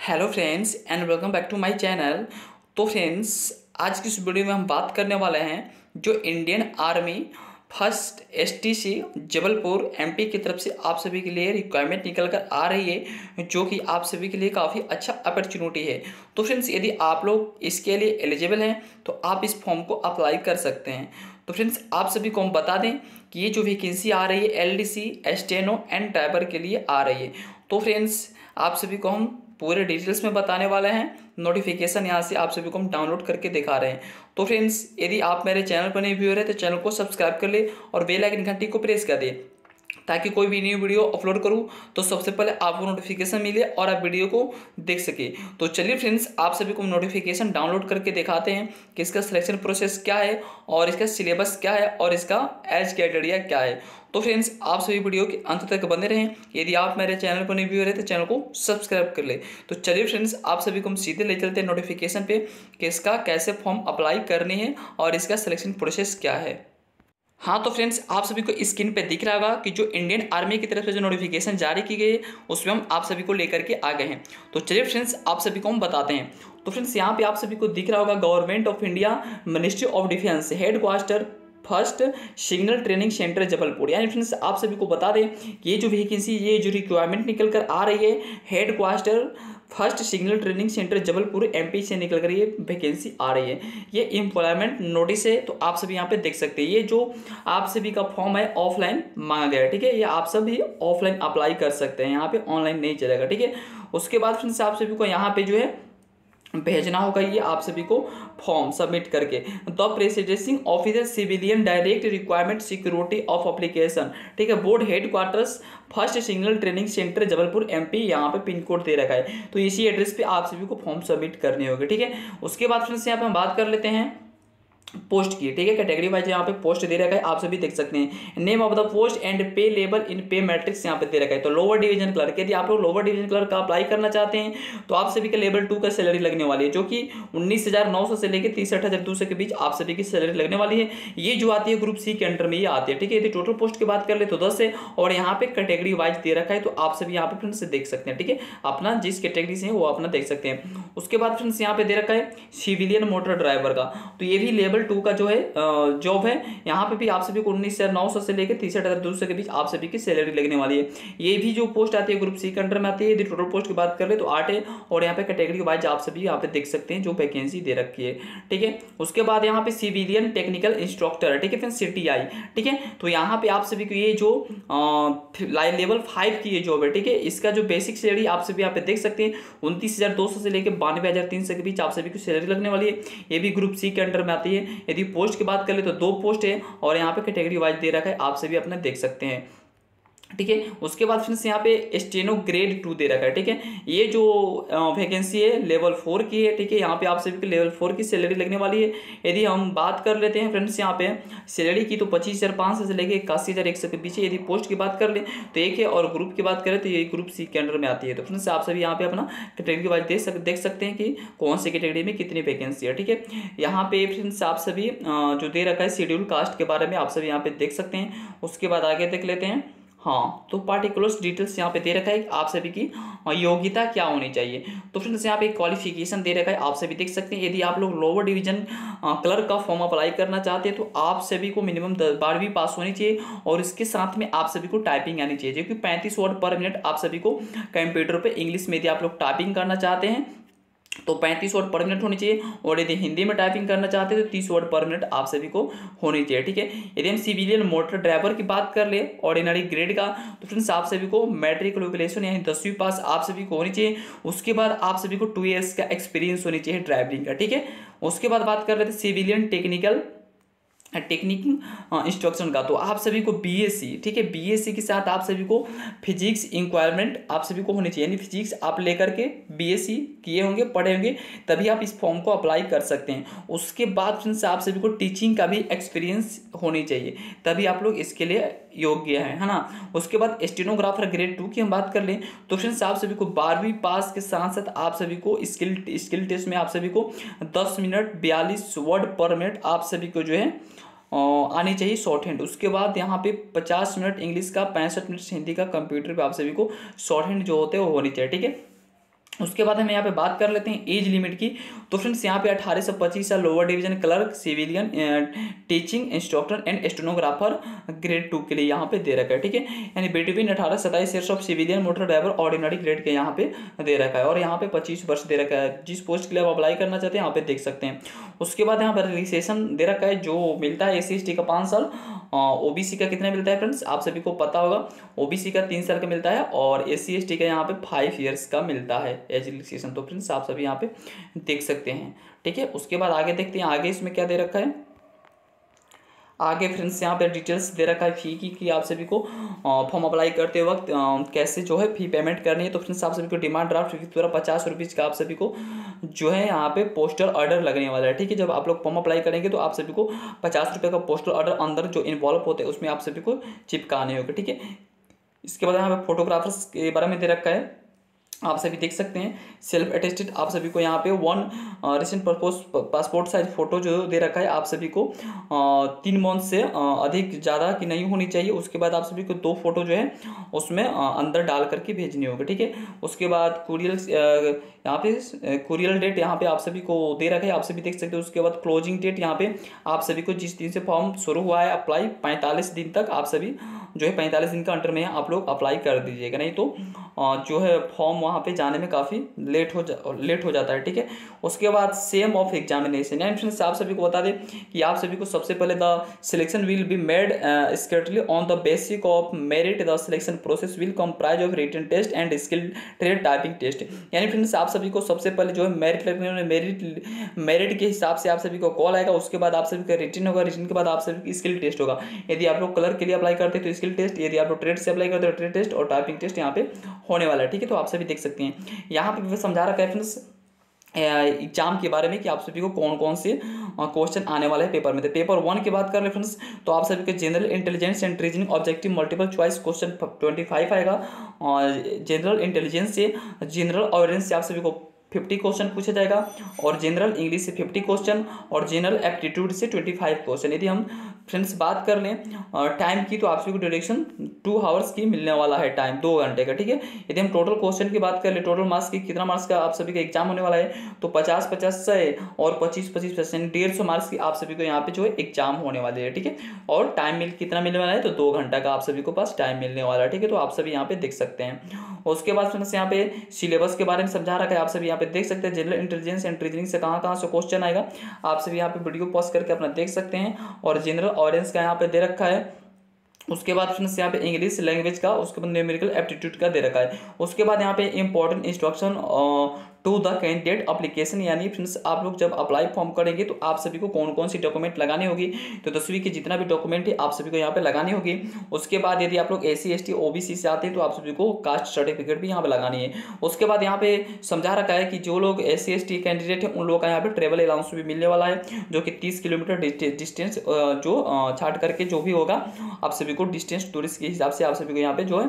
Hello friends and welcome back to my channel तो friends आज की इस वीडियो में हम बात करने वाले हैं जो Indian army first STC Jabalpur MP की तरफ़ से आप सभी के लिए रिक्वायरमेंट निकल कर आ रही है, जो कि आप सभी के लिए काफ़ी अच्छा अपॉर्चुनिटी है। तो फ्रेंड्स यदि आप लोग इसके लिए एलिजिबल हैं तो आप इस फॉर्म को अप्लाई कर सकते हैं। तो फ्रेंड्स आप सभी को हम बता दें कि ये जो वैकेंसी आ रही है L D C steno and driver के लिए आ रही है। तो फ्रेंड्स आप सभी को हम पूरे डिटेल्स में बताने वाले हैं। नोटिफिकेशन यहाँ से आप सभी को हम डाउनलोड करके दिखा रहे हैं। तो फ्रेंड्स यदि आप मेरे चैनल पर नहीं व्यूअर है तो चैनल को सब्सक्राइब कर ले और बेल आइकन घंटी को प्रेस कर दे। ताकि कोई भी न्यू वीडियो अपलोड करूँ तो सबसे पहले आपको नोटिफिकेशन मिले और आप वीडियो को देख सके। तो चलिए फ्रेंड्स आप सभी को नोटिफिकेशन डाउनलोड करके दिखाते हैं कि इसका सिलेक्शन प्रोसेस क्या है और इसका सिलेबस क्या है और इसका एज क्राइटेरिया क्या है। तो फ्रेंड्स आप सभी वीडियो के अंत तक बने रहें। यदि आप मेरे चैनल पर नहीं व्यू रहे तो चैनल को सब्सक्राइब कर ले। तो चलिए फ्रेंड्स आप सभी को हम सीधे ले चलते हैं नोटिफिकेशन पे कि इसका कैसे फॉर्म अप्लाई करनी है और इसका सिलेक्शन प्रोसेस क्या है। हाँ तो फ्रेंड्स आप सभी को स्क्रीन पे दिख रहा होगा कि जो इंडियन आर्मी की तरफ़ से जो नोटिफिकेशन जारी की गई है, उसमें हम आप सभी को लेकर के आ गए हैं। तो चलिए फ्रेंड्स आप सभी को हम बताते हैं। तो फ्रेंड्स यहाँ पे आप सभी को दिख रहा होगा government of India ministry of defence headquarter first signal training centre Jabalpur यानी फ्रेंड्स आप सभी को बता दें ये जो वैकेंसी ये जो रिक्वायरमेंट निकल कर आ रही है headquarter first signal training centre Jabalpur MP से निकल कर ये वैकेंसी आ रही है। ये एम्प्लॉयमेंट नोटिस है तो आप सभी यहाँ पे देख सकते हैं। ये जो आप सभी का फॉर्म है ऑफलाइन मांगा गया है ठीक है? ये आप सभी ऑफलाइन अप्लाई कर सकते हैं। यहाँ पे ऑनलाइन नहीं चलेगा, ठीक है? उसके बाद फ्रेंड्स आप सभी को यहाँ पे जो है भेजना होगा ये आप सभी को फॉर्म सबमिट करके। The presiding officer civilian direct requirement security of application ठीक है board headquarters first signal training centre Jabalpur MP यहाँ पर पिन कोड दे रखा है। तो इसी एड्रेस पे आप सभी को फॉर्म सबमिट करने होंगे, ठीक है? उसके बाद फ्रेंड्स यहाँ पे हम बात कर लेते हैं। पोस्ट की ठीक है? कैटेगरी वाइज यहाँ पे पोस्ट दे रखा है, आप सभी देख सकते हैं। Name of the post and pay level in pay matrix यहाँ पे दे रखा है। तो लोअर डिवीज़न क्लर्क यदि आप लोग लोअर डिवीज़न क्लर्क का अप्लाई करना चाहते हैं तो आप सभी के लेवल टू का सैलरी लगने वाली है, जो कि उन्नीस सौ लेकर तिरसठ के बीच आप सभी की सैलरी लगने वाली है। ये जो आती है ग्रुप सी के अंडर में ये आती है, ठीक है? यदि टोटल पोस्ट की बात कर ले तो दस है, और यहाँ पे कैटेगरी वाइज दे रखा है तो आप सभी यहाँ पे फ्रेंड्स देख सकते हैं, ठीक है? अपना जिस कैटेगरी से है, वो अपना देख सकते हैं। उसके बाद फ्रेंड्स यहाँ पे दे रखा है सिविलियन मोटर ड्राइवर का। तो ये भी लेवल टू का जो है जॉब है, यहाँ पे भी आप सभी को उन्नीस हज़ार नौ सौ से लेकर तिरसठ हज़ार दो सौ के बीच आप सभी की सैलरी लगने वाली है। ये भी जो पोस्ट आती है ग्रुप सी के अंडर में आती है, यदि टोटल पोस्ट की बात कर ले तो आठ है और यहाँ पे कैटेगरी वाइज आप सभी यहाँ पे देख सकते हैं जो वैकेंसी दे रखी है। ठीक है? उसके बाद यहाँ पे सिविलियन टेक्निकल इंस्ट्रक्टर ठीक है फिर सी ठीक है? तो यहाँ पे आप सभी को ये जो लेवल फाइव की ये जॉब है। ठीक है? इसका जो बेसिक सैलरी आप सभी यहाँ पे देख सकते हैं, उनतीस सौ लेकर बानवे हज़ार के बीच आप सभी की सैलरी लगने वाली है। ये भी ग्रुप सी के अंडर में आती है। यदि पोस्ट की बात कर ले तो दो पोस्ट है और यहाँ पे कैटेगरी वाइज दे रखा है, आप सभी अपना देख सकते हैं। ठीक है? उसके बाद फिर यहाँ पे स्टेनो ग्रेड टू दे रखा है, ठीक है? ये जो वैकेंसी है लेवल फोर की है, ठीक है? यहाँ पे आप सभी को लेवल फोर की सैलरी लगने वाली है। यदि हम बात कर लेते हैं फ्रेंड्स यहाँ पे सैलरी की तो पच्चीस हज़ार पाँच सौ से लेकर इक्यासी हज़ार एक सौ के पीछे यदि पोस्ट की बात कर ले तो एक है और ग्रुप की बात करें तो ये ग्रुप सी के अंडर में आती है। तो फ्रेंड्स आप सभी यहाँ पे अपना कैटेगरी वाइज देख सक, देख सकते हैं कि कौन सी कैटेगरी में कितनी वैकेंसी है, ठीक है? यहाँ पे फ्रेंड्स आप सभी जो दे रखा है शेड्यूल कास्ट के बारे में आप सभी यहाँ पे देख सकते हैं। उसके बाद आगे देख लेते हैं। हाँ तो पार्टिकुलर्स डिटेल्स यहाँ पे दे रखा है आप सभी की योग्यता क्या होनी चाहिए? तो फ्रेंड्स यहाँ पे क्वालिफिकेशन दे रखा है, आप सभी देख सकते हैं, यदि आप लोग लोअर डिवीज़न क्लर्क का फॉर्म अप्लाई करना चाहते हैं तो आप सभी को मिनिमम बारहवीं पास होनी चाहिए और इसके साथ में आप सभी को टाइपिंग आनी चाहिए क्योंकि पैंतीस वर्ड पर मिनट आप सभी को कंप्यूटर पर इंग्लिश में यदि आप लोग टाइपिंग करना चाहते हैं तो पैंतीस वर्ड पर मिनट होनी चाहिए और यदि हिंदी में टाइपिंग करना चाहते हैं तो तीस वर्ड पर मिनट आप सभी को होनी चाहिए, ठीक है? यदि हम सिविलियन मोटर ड्राइवर की बात कर ले ऑर्डिनरी ग्रेड का तो फ्रेंड्स आप सभी को मैट्रिक मैट्रिकुलेशन यानी दसवीं पास आप सभी को होनी चाहिए। उसके बाद आप सभी को टू ईयर्स का एक्सपीरियंस होनी चाहिए ड्राइविंग का, ठीक है? उसके बाद बात कर रहे थे सिविलियन टेक्निकल टेक्निक इंस्ट्रक्शन का। तो आप सभी को बीएससी ठीक है? बीएससी के साथ आप सभी को फिजिक्स इंक्वायरमेंट आप सभी को होनी चाहिए। यानी फिजिक्स आप लेकर के बीएससी किए होंगे, पढ़े होंगे, तभी आप इस फॉर्म को अप्लाई कर सकते हैं। उसके बाद फ्रेंड्स आप सभी को टीचिंग का भी एक्सपीरियंस होनी चाहिए। तभी आप लोग इसके लिए योग्य है है ना? उसके बाद स्टेनोग्राफर ग्रेड टू की हम बात कर लें तो फ्रेंड्स आप सभी को बारहवीं पास के साथ साथ आप सभी को स्किल स्किल टेस्ट में आप सभी को दस मिनट बयालीस वर्ड पर मिनट आप सभी को जो है आनी चाहिए शॉर्ट हैंड उसके बाद यहाँ पे पचास मिनट इंग्लिश का, पैंसठ मिनट हिंदी का कंप्यूटर पे आप सभी को शॉर्ट हैंड जो होते हैं वो होनी चाहिए, ठीक है? उसके बाद हम यहाँ पे बात कर लेते हैं एज लिमिट की। तो फ्रेंड्स यहाँ पे अठारह से पच्चीस साल lower division clerk civilian teaching instructor and stenographer grade two के लिए यहाँ पे दे रखा है, ठीक है? यानी बिटवीन अठारह सताईस years of civilian motor driver ordinary grade के यहाँ पे दे रखा है और यहाँ पे पच्चीस वर्ष दे रखा है। जिस पोस्ट के लिए आप अप्लाई करना चाहते हैं, यहाँ पे देख सकते हैं। उसके बाद यहाँ पर रिलेक्सेशन दे रखा है, जो मिलता है एस सी का पाँच साल। ओबीसी का कितना मिलता है फ्रेंड्स आप सभी को पता होगा ओबीसी का तीन साल का मिलता है और एस सी का यहाँ पे फाइव ईयर्स का मिलता है। एज तो फ्रेंड्स आप सभी यहाँ पे देख सकते हैं। ठीक है, उसके बाद आगे देखते हैं, आगे इसमें क्या दे रखा है? आगे फ्रेंड्स यहाँ पे डिटेल्स दे रखा है फ़ी की, कि आप सभी को फॉर्म अप्लाई करते वक्त कैसे जो है फ़ी पेमेंट करनी है। तो फ्रेंड्स आप सभी को डिमांड ड्राफ्ट तरह पचास रुपीज़ का आप सभी को जो है यहाँ पे पोस्टल ऑर्डर लगने वाला है। ठीक है, जब आप लोग फॉर्म अप्लाई करेंगे तो आप सभी को पचास रुपये का पोस्टल ऑर्डर अंदर जो इन्वॉल्व होते हैं, उसमें आप सभी को चिपकाने होगा। ठीक है, इसके बाद यहाँ पे फोटोग्राफर्स के बारे में दे रखा है। आप सभी देख सकते हैं सेल्फ अटेस्टेड आप सभी को यहाँ पे one recent purpose passport size photo जो दे रखा है, आप सभी को तीन मंथ से अधिक ज़्यादा की नहीं होनी चाहिए। उसके बाद आप सभी को दो फ़ोटो जो है, उसमें अंदर डाल करके भेजनी होगी, ठीक है? उसके बाद कुरियल यहाँ पे कुरियल डेट यहाँ पे आप सभी को दे रखा है, आप सभी देख सकते हैं। उसके बाद क्लोजिंग डेट यहाँ पे आप सभी को जिस दिन से फॉर्म शुरू हुआ है अप्लाई पैंतालीस दिन तक आप सभी जो है पैंतालीस दिन का अंडर में आप लोग अप्लाई कर दीजिएगा। नहीं तो जो है फॉर्म वहाँ पे जाने में काफ़ी लेट हो जा लेट हो जाता है, ठीक है? उसके बाद सेम ऑफ़ एग्जामिनेशन यानी फ्रेंड्स आप सभी को बता दें कि आप सभी को सबसे पहले the selection will be made strictly on the basic of merit the selection process will comprise of written test and skill trade typing test यानी फ्रेंड्स आप सभी को सबसे पहले जो है मेरिट मेरिट मेरिट के हिसाब से आप सभी को कॉल आएगा। उसके बाद आप सभी का रिटर्न होगा। रिटर्न के बाद आप सभी स्किल टेस्ट होगा। यदि आप लोग कलर के लिए अप्लाई करते हैं तो स्किल टेस्ट यदि आप लोग ट्रेड से अप्लाई करते हो ट्रेड टेस्ट और टाइपिंग टेस्ट यहाँ पे होने वाला है, ठीक है? तो आप सभी देख सकते हैं। यहाँ पे समझा रखा है एग्ज़ाम के बारे में कि आप सभी को कौन कौन से क्वेश्चन आने वाले हैं पेपर में। तो पेपर वन की बात कर रहे फ्रेंड्स तो आप सभी को general intelligence and reasoning objective multiple choice question twenty five आएगा। और जनरल इंटेलिजेंस से जनरल अवेयरनेस से आप सभी को फिफ्टी क्वेश्चन पूछा जाएगा और जनरल इंग्लिश से फिफ्टी क्वेश्चन और जनरल एप्टीट्यूड से ट्वेंटी फाइव क्वेश्चन यदि हम फ्रेंड्स, बात कर लें टाइम की तो आप सभी को ड्यूरेक्शन टू आवर्स की मिलने वाला है टाइम दो घंटे का, ठीक है? यदि हम टोटल क्वेश्चन की बात कर ले टोटल मार्क्स की, कितना मार्क्स का आप सभी का एग्ज़ाम होने वाला है तो पचास पचास से और पच्चीस पच्चीस परसेंट डेढ़ सौ मार्क्स की आप सभी को यहाँ पे जो है एग्ज़ाम होने वाले है, ठीक है? और टाइम मिल कितना मिलने वाला है तो दो घंटा का आप सभी को पास टाइम मिलने वाला है, ठीक है? तो आप सभी यहाँ पे देख सकते हैं। उसके बाद फ्रेंड्स, यहाँ पे सिलेबस के बारे में समझा रखा है, आप सभी यहाँ पे देख सकते हैं जनरल इंटेलिजेंस एंड रीजनिंग से कहाँ कहाँ से क्वेश्चन आएगा। आप सभी यहाँ पे वीडियो पॉज करके अपना देख सकते हैं और जनरल ऑडियंस का यहाँ पे दे रखा है। उसके बाद फ्रेंड्स, यहाँ पे इंग्लिश लैंग्वेज का, उसके बाद न्यूमेरिकल एप्टीट्यूड का दे रखा है। उसके बाद यहाँ पे important instruction to the candidate application यानी फ्रेंड्स आप लोग जब अप्लाई फॉर्म करेंगे तो आप सभी को कौन कौन सी डॉक्यूमेंट लगानी होगी? तो दसवीं की जितना भी डॉक्यूमेंट है, आप सभी को यहाँ पे लगानी होगी। उसके बाद यदि आप लोग A C S T O B C से आते हैं तो आप सभी को कास्ट सर्टिफिकेट भी यहाँ पे लगानी है। उसके बाद यहाँ पे समझा रखा है कि जो लोग S C S T candidate है, उन लोगों का यहाँ पे ट्रेवल अलाउंस भी मिलने वाला है, जो कि तीस किलोमीटर डिस्टेंस जो छाट करके जो भी होगा, आप सभी को डिस्टेंस टूरिस्ट के हिसाब से आप सभी को यहाँ पे जो है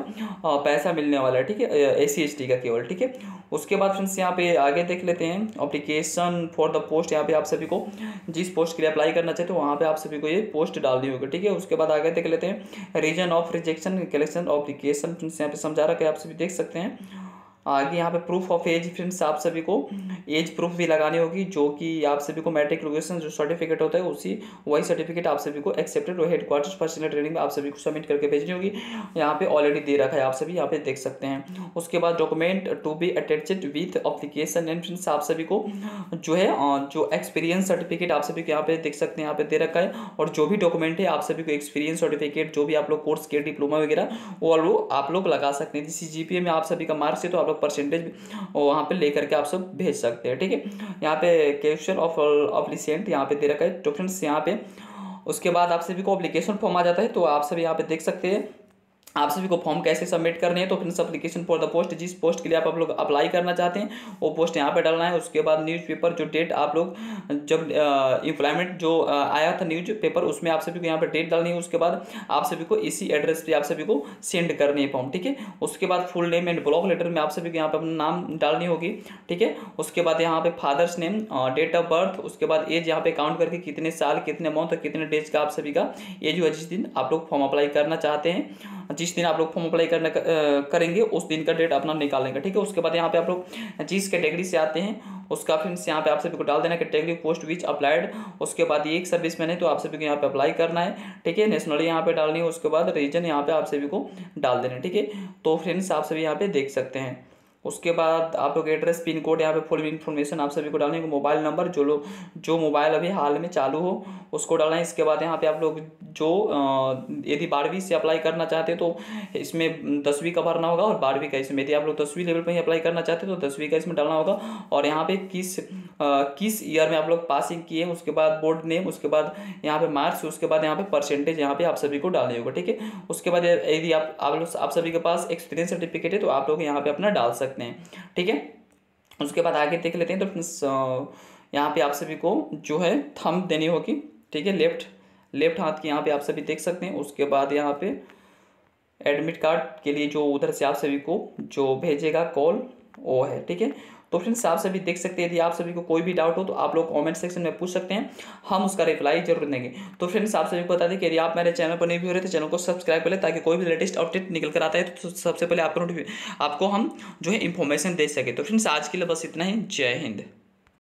पैसा मिलने वाला है, ठीक है? ए सी एस टी का केवल, ठीक है? उसके बाद फ्रेंड्स यहाँ पे आगे देख लेते हैं। अप्लीकेशन फॉर द पोस्ट यहाँ पे आप सभी को जिस पोस्ट के लिए अप्लाई करना चाहते हो, वहाँ पे आप सभी को ये पोस्ट डालनी होगी, ठीक है? उसके बाद आगे देख लेते हैं। Reason of rejection collection application यहाँ पे समझा रखा है, आप सभी देख सकते हैं। आगे यहाँ पे प्रूफ ऑफ़ एज फ्रेंड्स आप सभी को एज प्रूफ भी लगानी होगी, जो कि आप सभी को मैट्रिकुलेशन जो सर्टिफिकेट होता है, उसी, वही सर्टिफिकेट आप सभी को एक्सेप्टेड और हेड क्वार्टर्स पर्सनल ट्रेनिंग में आप सभी को सबमिट करके भेजनी होगी। यहाँ पे ऑलरेडी दे रखा है, आप सभी यहाँ पे देख सकते हैं। उसके बाद document to be attached with application and friends आप सभी को जो है जो एक्सपीरियंस सर्टिफिकेट आप सभी को यहाँ पे देख सकते हैं, यहाँ पे दे रखा है। और जो भी डॉक्यूमेंट है, आप सभी को एक्सपीरियंस सर्टिफिकेट जो भी आप लोग कोर्स के डिप्लोमा वगैरह, वो आप लोग लगा सकते हैं। जिस में आप सभी का मार्क्स है तो आप लोग परसेंटेज वहाँ पे लेकर के आप सब भेज सकते हैं, ठीक है? यहाँ पे क्वेश्चन ऑफ़ ऑफ़ लिसेंट यहाँ पे दे रखा है तो फ्रेंड्स यहाँ पे उसके बाद आप सभी को अप्लीकेशन फॉर्म आ जाता है तो आप सब यहाँ पे देख सकते हैं। आप सभी को फॉर्म कैसे सबमिट करने हैं तो friends application for the post जिस पोस्ट के लिए आप, आप लोग अप्लाई करना चाहते हैं वो पोस्ट यहाँ पे डालना है। उसके बाद न्यूज़पेपर जो डेट आप लोग जब एम्प्लॉयमेंट जो आया था न्यूज़ पेपर उसमें आप सभी को यहाँ पे डेट डालनी है। उसके बाद आप सभी को इसी एड्रेस पर आप सभी को सेंड करनी है फॉर्म ठीक है? उसके बाद full name and block letter में आप सभी को यहाँ पर अपना नाम डालनी होगी ठीक है? उसके बाद यहाँ पे father's name date of birth उसके बाद एज यहाँ पे काउंट करके कितने साल कितने मंथ कितने डेज़ का आप सभी का एज हुआ जिस दिन आप लोग फॉर्म अप्लाई करना चाहते हैं। जिस दिन आप लोग फॉर्म अप्लाई करने करेंगे, उस दिन का डेट अपना निकालेंगे ठीक है? उसके बाद यहाँ पे आप लोग जिस कैटेगरी से आते हैं, उसका फिर यहाँ पे आप सभी को डाल देना कैटेगरी पोस्ट विच अप्लाइड उसके बाद एक सर्विस मैंने तो आप सभी को यहाँ पे अप्लाई करना है, ठीक है? नेशनली यहाँ पे डालनी है, उसके बाद रीजन यहाँ पे आप सभी को डाल देना है ठीक है? तो फ्रेंड्स आप सभी यहाँ पे देख सकते हैं। उसके बाद आप लोग एड्रेस पिन कोड यहाँ पे फुल इन्फॉर्मेशन आप सभी को डालने को मोबाइल नंबर जो लोग जो मोबाइल अभी हाल में चालू हो, उसको डालना है। इसके बाद यहाँ पे आप लोग जो यदि बारहवीं से अप्लाई करना चाहते हैं तो इसमें दसवीं का भरना होगा और बारहवीं का। इसमें यदि आप लोग दसवीं लेवल पर ही अप्लाई करना चाहते तो दसवीं का इसमें डालना होगा। और यहाँ पे किस किस ईयर में आप लोग पासिंग किए हैं, उसके बाद बोर्ड नेम उसके बाद यहाँ पे मार्क्स उसके बाद यहाँ परसेंटेज यहाँ पे आप सभी को डालने होगा, ठीक है? उसके बाद यदि आप लोग, आप सभी के पास एक्सपीरियंस सर्टिफिकेट है तो आप लोग यहाँ पे अपना डाल सकते हैं, ठीक है? उसके बाद आगे देख लेते हैं तो यहाँ पे आप सभी को जो है थम देनी होगी, ठीक है? लेफ़्ट लेफ़्ट हाथ की यहाँ पे आप सभी देख सकते हैं, उसके बाद यहाँ पे एडमिट कार्ड के लिए जो उधर से आप सभी को जो भेजेगा कॉल वो है, ठीक है? तो फ्रेंड्स आप सभी देख सकते हैं, यदि आप सभी को कोई भी डाउट हो तो आप लोग कमेंट सेक्शन में पूछ सकते हैं। हम उसका रिप्लाई ज़रूर देंगे। तो फ्रेंड्स आप सभी को बता दें कि यदि आप मेरे चैनल पर नहीं भी हो रहे तो चैनल को सब्सक्राइब कर ले, ताकि कोई भी लेटेस्ट अपडेट निकल कर आता है तो सबसे पहले आपको आपको हम जो है इन्फॉर्मेशन दे सके। तो फ्रेंड्स आज के लिए बस इतना ही। जय हिंद।